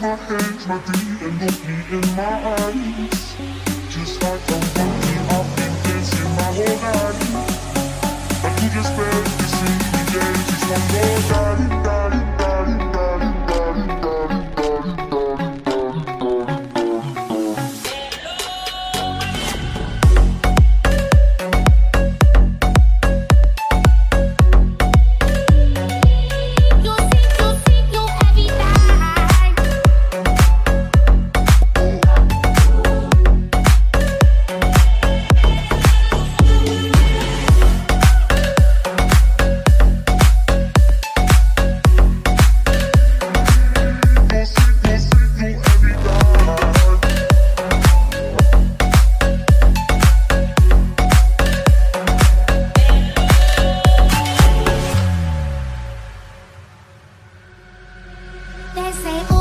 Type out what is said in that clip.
my hands, my feet, and look me in my eyes. They say.